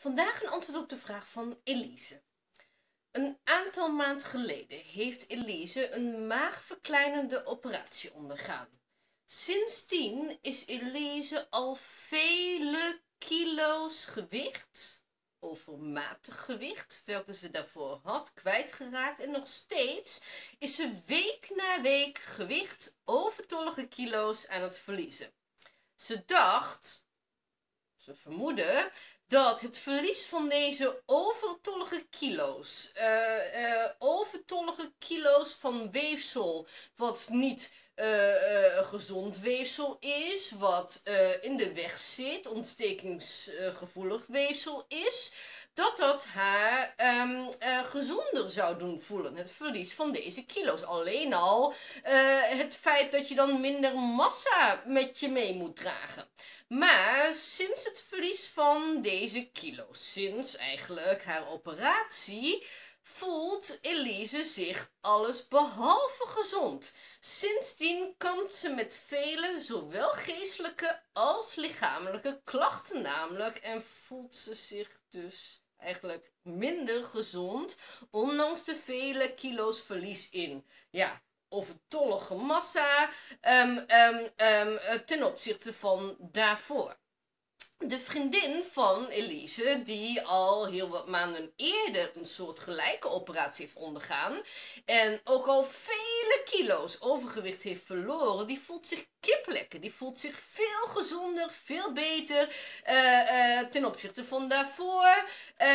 Vandaag een antwoord op de vraag van Elise. Een aantal maand geleden heeft Elise een maagverkleinende operatie ondergaan. Sindsdien is Elise al vele kilo's gewicht, overmatig gewicht, welke ze daarvoor had, kwijtgeraakt. En nog steeds is ze week na week gewicht, overtollige kilo's aan het verliezen. Ze dacht, ze vermoeden dat het verlies van deze overtollige kilo's, uh, overtollige kilo's van weefsel, wat niet uh, gezond weefsel is, wat in de weg zit, ontstekingsgevoelig weefsel is, dat dat haar um, gezonder zou doen voelen. Het verlies van deze kilo's. Alleen al het feit dat je dan minder massa met je mee moet dragen. Maar sinds het verlies van deze kilo's, sinds eigenlijk haar operatie, voelt Elise zich alles behalve gezond. Sindsdien kampt ze met vele, zowel geestelijke als lichamelijke klachten namelijk en voelt ze zich dus eigenlijk minder gezond, ondanks de vele kilo's verlies in. Ja, overtollige massa um, um, um, ten opzichte van daarvoor de vriendin van Elise, die al heel wat maanden eerder een soort gelijke operatie heeft ondergaan en ook al vele kilo's overgewicht heeft verloren, die voelt zich kiplekker. Die voelt zich veel gezonder, veel beter uh, ten opzichte van daarvoor. Uh,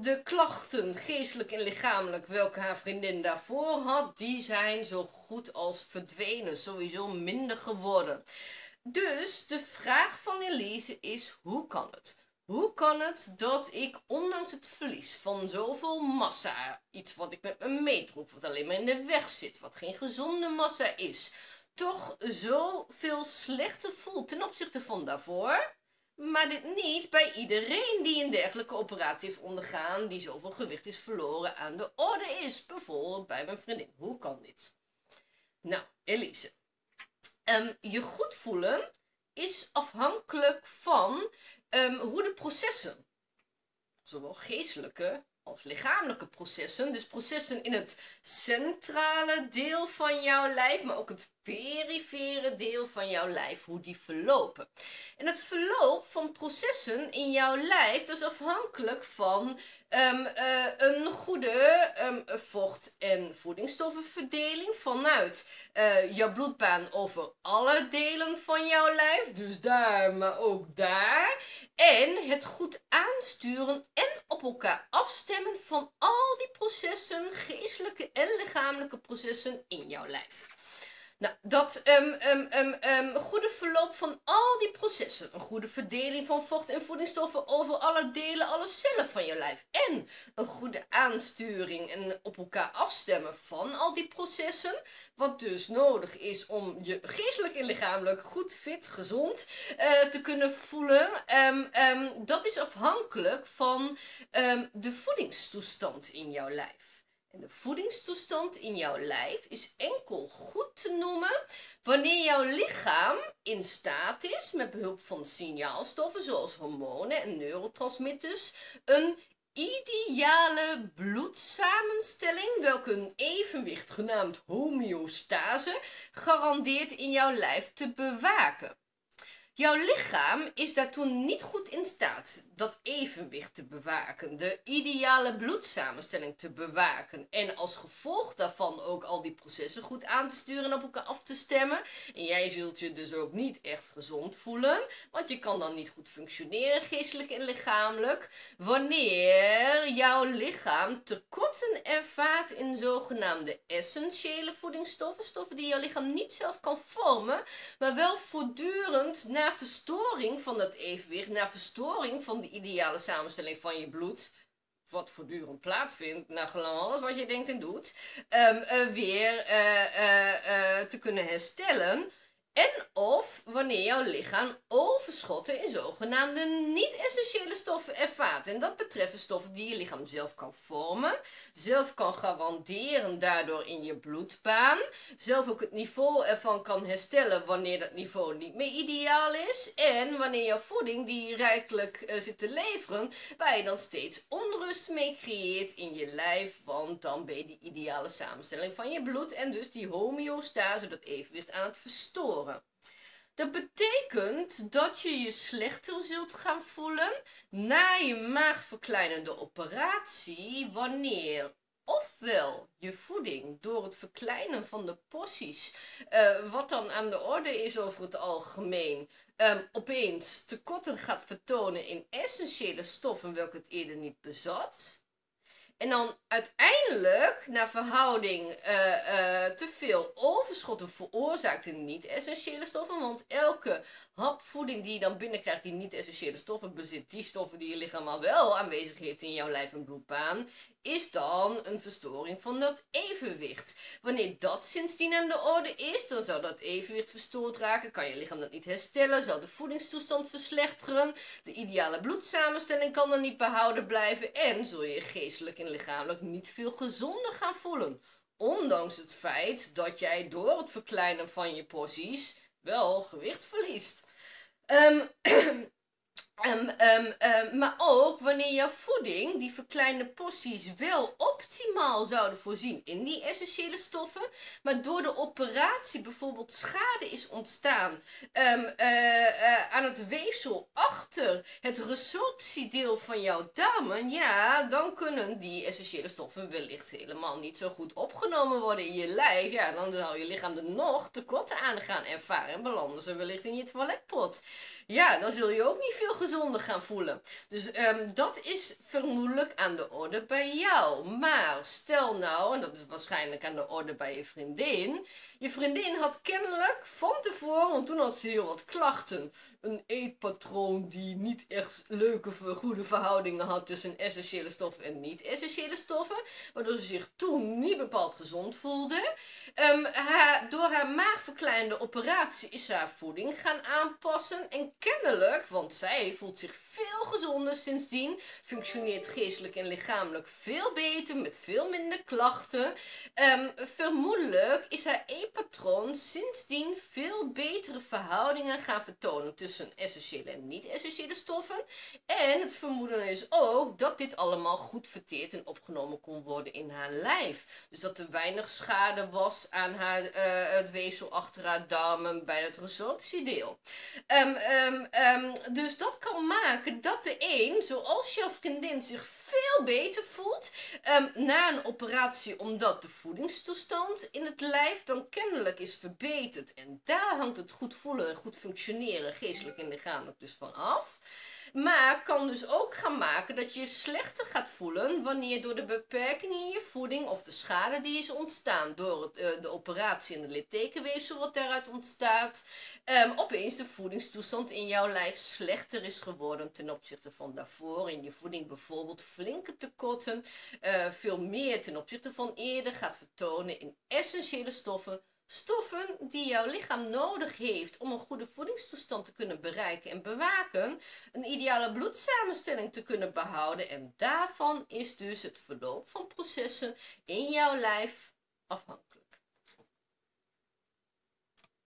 de klachten, geestelijk en lichamelijk, welke haar vriendin daarvoor had, die zijn zo goed als verdwenen, sowieso minder geworden. Dus de vraag van Elise is, hoe kan het? Hoe kan het dat ik, ondanks het verlies van zoveel massa, iets wat ik met me meedroeg, wat alleen maar in de weg zit, wat geen gezonde massa is, toch zoveel slechter voel ten opzichte van daarvoor? Maar dit niet bij iedereen die een dergelijke operatie heeft ondergaan, die zoveel gewicht is verloren aan de orde is. Bijvoorbeeld bij mijn vriendin. Hoe kan dit? Nou, Elise. Um, je goed voelen is afhankelijk van um, hoe de processen, zowel geestelijke als lichamelijke processen, dus processen in het centrale deel van jouw lijf, maar ook het perifere deel van jouw lijf, hoe die verlopen. En het verloop van processen in jouw lijf, is afhankelijk van um, uh, een goede um, vocht- en voedingsstoffenverdeling vanuit uh, jouw bloedbaan over alle delen van jouw lijf, dus daar, maar ook daar. En het goed aansturen en elkaar afstemmen van al die processen, geestelijke en lichamelijke processen in jouw lijf. Nou, dat um, um, um, goede verloop van al die processen, een goede verdeling van vocht en voedingsstoffen over alle delen, alle cellen van je lijf en een goede aansturing en op elkaar afstemmen van al die processen, wat dus nodig is om je geestelijk en lichamelijk goed, fit, gezond uh, te kunnen voelen, dat is afhankelijk van de voedingstoestand in jouw lijf. En de voedingstoestand in jouw lijf is enkel goed te noemen wanneer jouw lichaam in staat is, met behulp van signaalstoffen zoals hormonen en neurotransmitters, een ideale bloedsamenstelling, welke een evenwicht genaamd homeostase garandeert in jouw lijf te bewaken. Jouw lichaam is daartoe niet goed in staat dat evenwicht te bewaken, de ideale bloedsamenstelling te bewaken en als gevolg daarvan ook al die processen goed aan te sturen en op elkaar af te stemmen. En jij zult je dus ook niet echt gezond voelen, want je kan dan niet goed functioneren, geestelijk en lichamelijk, wanneer jouw lichaam tekorten ervaart in zogenaamde essentiële voedingsstoffen, stoffen die jouw lichaam niet zelf kan vormen, maar wel voortdurend verstoring van dat evenwicht, naar verstoring van de ideale samenstelling van je bloed, wat voortdurend plaatsvindt, naar gelang alles wat je denkt en doet, um, uh, weer uh, uh, te kunnen herstellen. En of wanneer jouw lichaam overschotten in zogenaamde niet-essentiële stoffen ervaart. En dat betreft stoffen die je lichaam zelf kan vormen, zelf kan garanderen daardoor in je bloedbaan, zelf ook het niveau ervan kan herstellen wanneer dat niveau niet meer ideaal is. En wanneer jouw voeding die rijkelijk uh, zit te leveren, waar je dan steeds onrust mee creëert in je lijf, want dan ben je die ideale samenstelling van je bloed en dus die homeostase, dat evenwicht aan het verstoren. Dat betekent dat je je slechter zult gaan voelen na je maagverkleinende operatie wanneer ofwel je voeding door het verkleinen van de porties, uh, wat dan aan de orde is over het algemeen, um, opeens tekorten gaat vertonen in essentiële stoffen welke het eerder niet bezat. En dan uiteindelijk, naar verhouding, uh, uh, te veel overschotten veroorzaakt in niet-essentiële stoffen. Want elke hapvoeding die je dan binnenkrijgt die niet-essentiële stoffen bezit, die stoffen die je lichaam al wel aanwezig heeft in jouw lijf en bloedbaan, is dan een verstoring van dat evenwicht. Wanneer dat sindsdien aan de orde is, dan zou dat evenwicht verstoord raken, kan je lichaam dat niet herstellen, zal de voedingstoestand verslechteren, de ideale bloedsamenstelling kan dan niet behouden blijven en zul je geestelijk en lichamelijk niet veel gezonder gaan voelen. Ondanks het feit dat jij door het verkleinen van je porties wel gewicht verliest. Um, Um, um, maar ook wanneer jouw voeding die verkleinde porties wel optimaal zouden voorzien in die essentiële stoffen, maar door de operatie bijvoorbeeld schade is ontstaan uh, uh, aan het weefsel achter het resorptiedeel van jouw darmen, ja, dan kunnen die essentiële stoffen wellicht helemaal niet zo goed opgenomen worden in je lijf. Ja, dan zal je lichaam er nog tekorten aan gaan ervaren en belanden ze wellicht in je toiletpot. Ja, dan zul je ook niet veel gezonder gaan voelen. Dus um, dat is vermoedelijk aan de orde bij jou. Maar stel nou, en dat is waarschijnlijk aan de orde bij je vriendin. Je vriendin had kennelijk van tevoren, want toen had ze heel wat klachten. Een eetpatroon die niet echt leuke, goede verhoudingen had tussen essentiële stoffen en niet-essentiële stoffen. Waardoor ze zich toen niet bepaald gezond voelde. Haar, door haar maagverkleinde operatie is haar voeding gaan aanpassen. En kennelijk, want zij voelt zich veel gezonder sindsdien, functioneert geestelijk en lichamelijk veel beter, met veel minder klachten. Um, vermoedelijk is haar eetpatroon sindsdien veel betere verhoudingen gaan vertonen tussen essentiële en niet-essentiële stoffen. En het vermoeden is ook dat dit allemaal goed verteerd en opgenomen kon worden in haar lijf. Dus dat er weinig schade was aan haar, uh, het weefsel achter haar darmen bij het resorptiedeel. Um, dus dat kan maken dat de een, zoals jouw vriendin, zich veel beter voelt na een operatie, omdat de voedingstoestand in het lijf dan kennelijk is verbeterd. En daar hangt het goed voelen en goed functioneren, geestelijk en lichamelijk dus van af. Maar kan dus ook gaan maken dat je je slechter gaat voelen wanneer door de beperking in je voeding of de schade die is ontstaan door het, uh, de operatie en de littekenweefsel wat daaruit ontstaat, um, opeens de voedingstoestand in jouw lijf slechter is geworden ten opzichte van daarvoor. In je voeding bijvoorbeeld flinke tekorten, uh, veel meer ten opzichte van eerder gaat vertonen in essentiële stoffen Stoffen die jouw lichaam nodig heeft om een goede voedingstoestand te kunnen bereiken en bewaken, een ideale bloedsamenstelling te kunnen behouden en daarvan is dus het verloop van processen in jouw lijf afhankelijk.